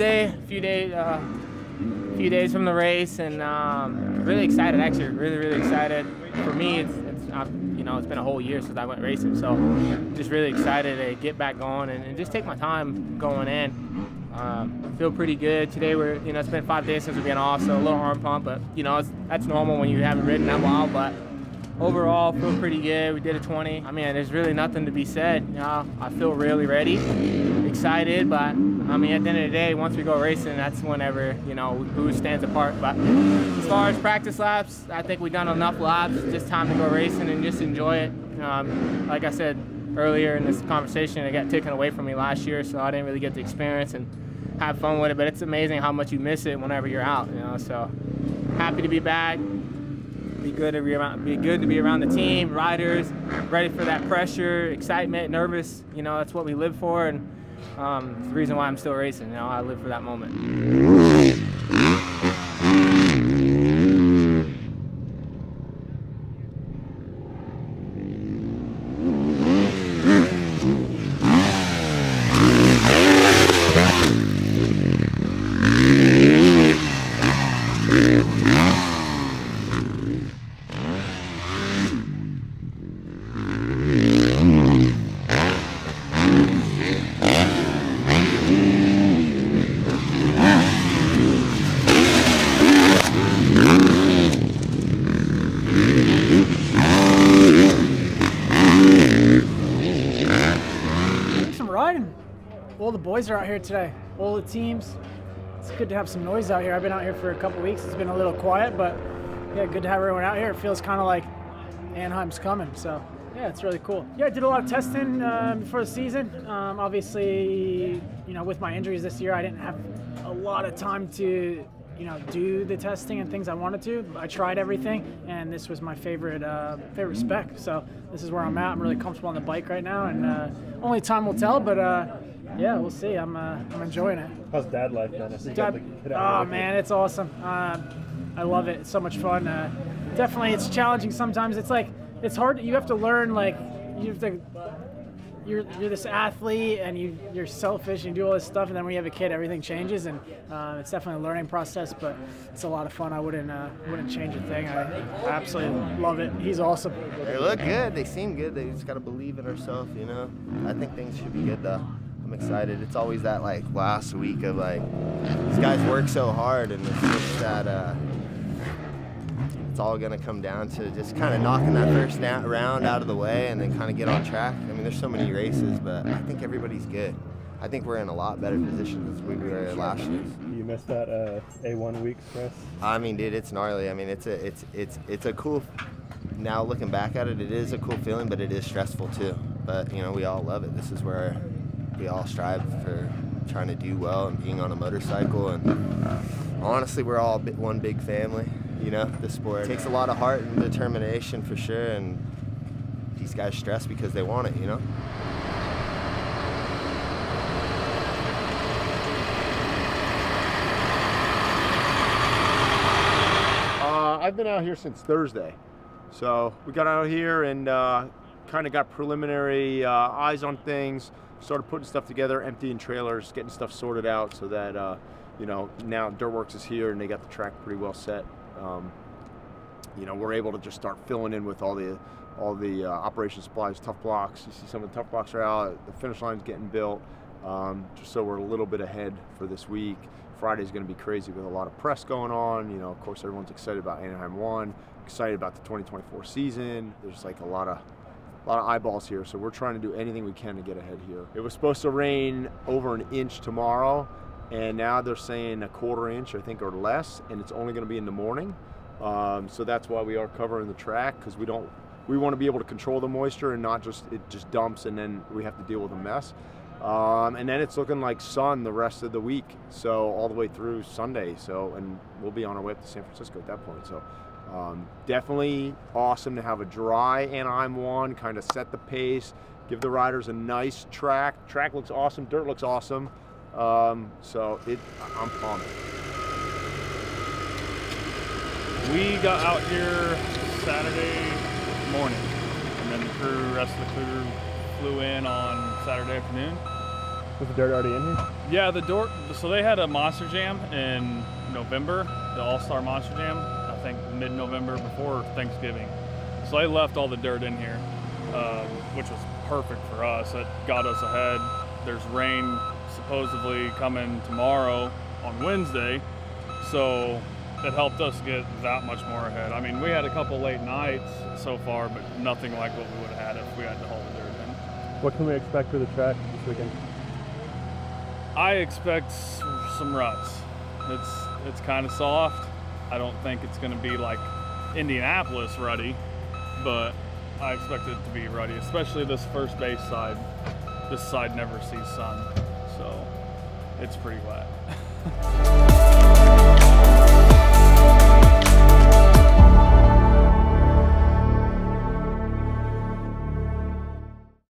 a few days, uh, few days from the race, and um, really excited. Actually, really, really excited. For me, it's, it's uh, you know, it's been a whole year since I went racing, so just really excited to get back going and, and just take my time going in. Um, feel pretty good today. We're you know it's been five days since we've been off, so a little arm pump, but you know that's normal when you haven't ridden that while. But overall, feel pretty good. We did a 20. I mean, there's really nothing to be said. You know, I feel really ready, excited, but I mean, at the end of the day, once we go racing, that's whenever, you know, who stands apart. But as far as practice laps, I think we've done enough laps. Just time to go racing and just enjoy it. Um, like I said earlier in this conversation, it got taken away from me last year, so I didn't really get the experience and have fun with it. But it's amazing how much you miss it whenever you're out, you know. So happy to be back be good to be around be good to be around the team riders ready for that pressure excitement nervous you know that's what we live for and um, the reason why i'm still racing you know i live for that moment. some All the boys are out here today. All the teams. It's good to have some noise out here. I've been out here for a couple weeks. It's been a little quiet, but yeah, good to have everyone out here. It feels kind of like Anaheim's coming. So yeah, it's really cool. Yeah, I did a lot of testing um, before the season. Um, obviously, you know, with my injuries this year, I didn't have a lot of time to you know do the testing and things I wanted to. I tried everything, and this was my favorite uh, favorite spec. So this is where I'm at. I'm really comfortable on the bike right now, and uh, only time will tell. But uh, yeah, we'll see. I'm uh, I'm enjoying it. How's dad life, Dennis? The Oh of the way. man, it's awesome. Uh, I love it. It's so much fun. Uh, definitely, it's challenging sometimes. It's like it's hard. You have to learn like you have to. You're, you're this athlete and you you're selfish and you do all this stuff and then when you have a kid everything changes and uh, it's definitely a learning process but it's a lot of fun I wouldn't uh, wouldn't change a thing I, absolutely love it he's awesome They look good. They seem good. They just gotta believe in ourselves, you know. I think things should be good though. I'm excited. It's always that like last week of like these guys work so hard, and it's just that uh, it's all gonna come down to just kind of knocking that first na- round out of the way, and then kind of get on track. I mean, there's so many races, but I think everybody's good. I think we're in a lot better position than we were last year. You missed that uh, A1 week, Chris? I mean, dude, it's gnarly. I mean, it's a, it's, it's, it's a cool. Now looking back at it, it is a cool feeling, but it is stressful too. But you know, we all love it. This is where we all strive for trying to do well and being on a motorcycle. And honestly, we're all one big family. You know, the sport takes a lot of heart and determination for sure. And these guys stress because they want it. You know. Uh, I've been out here since Thursday. So we got out here and uh, kind of got preliminary uh, eyes on things, started putting stuff together, emptying trailers, getting stuff sorted out so that, uh, you know, now Dirt Wurx is here and they got the track pretty well set. Um, you know, we're able to just start filling in with all the all the uh, operation supplies, tough blocks. You see some of the tough blocks are out. The finish line's getting built, um, just so we're a little bit ahead for this week. Friday's going to be crazy with a lot of press going on. You know, of course, everyone's excited about Anaheim One, excited about the 2024 season. There's like a lot of a lot of eyeballs here, so we're trying to do anything we can to get ahead here. It was supposed to rain over an inch tomorrow, and now they're saying a quarter inch, I think, or less, and it's only going to be in the morning. Um, so that's why we are covering the track because we don't we want to be able to control the moisture and not just it just dumps and then we have to deal with a mess. Um, and then it's looking like sun the rest of the week, so all the way through Sunday. So and we'll be on our way up to San Francisco at that point. So um, definitely awesome to have a dry Anaheim one, kind of set the pace, give the riders a nice track. Track looks awesome, dirt looks awesome. Um, so it, I'm pumped. We got out here Saturday morning, and then the crew, rest of the crew, flew in on Saturday afternoon. Was the dirt already in here? Yeah, the door. So they had a Monster Jam in November, the All Star Monster Jam. I think mid-November before Thanksgiving. So they left all the dirt in here, um, which was perfect for us. It got us ahead. There's rain supposedly coming tomorrow on Wednesday, so it helped us get that much more ahead. I mean, we had a couple late nights so far, but nothing like what we would have had if we had to haul the dirt in. What can we expect for the track this weekend? I expect some ruts. It's it's kind of soft. I don't think it's going to be like Indianapolis ruddy, but I expect it to be ruddy, especially this first base side. This side never sees sun, it's pretty wet.